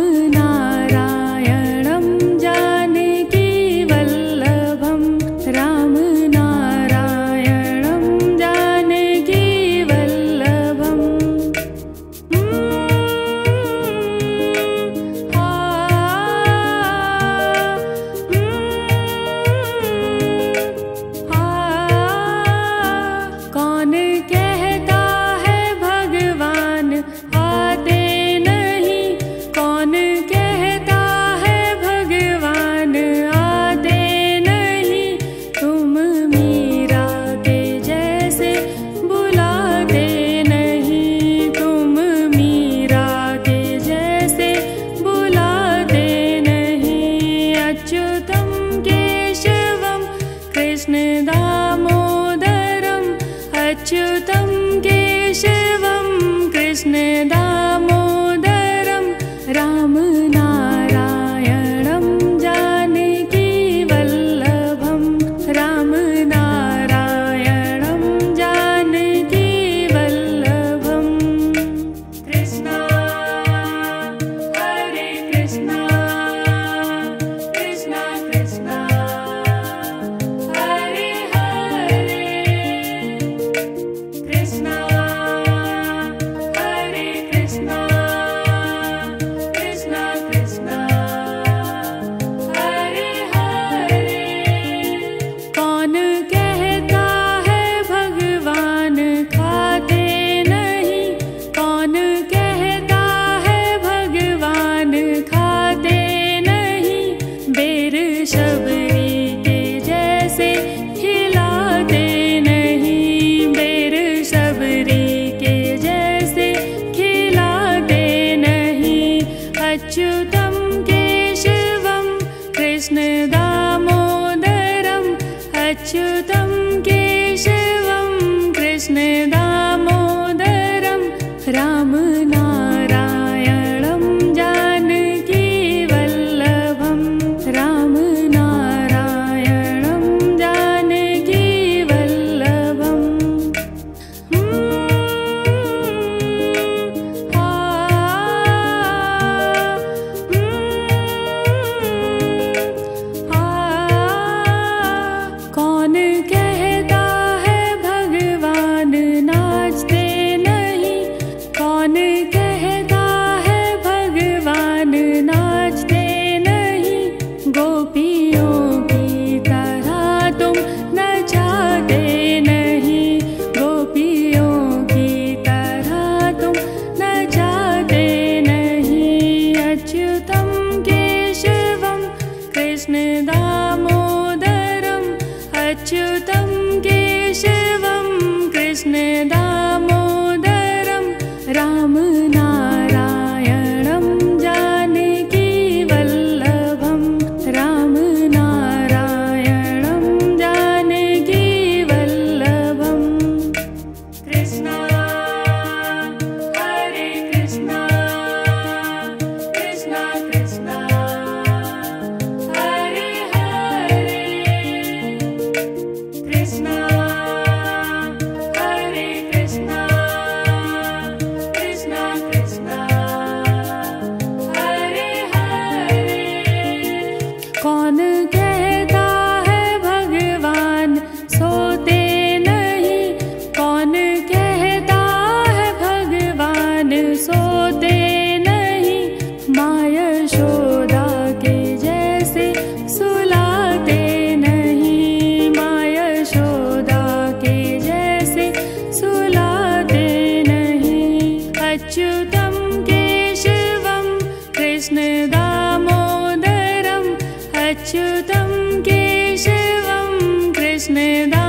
ना अच्युतं केशवं कृष्ण दामोदरं राम नारायणं जानकी वल्लभम् रामनारायणं जानकीवल्लभम् कृष्ण हरे कृष्ण। वेरुशबरी के जैला वेरु शबरी के जैला देही अच्छुत केशव कृष्ण दामोदरम्। अच्युत केशव कृष्ण स्निमोदरम् अच्युतं केशव केशवं कृष्णदा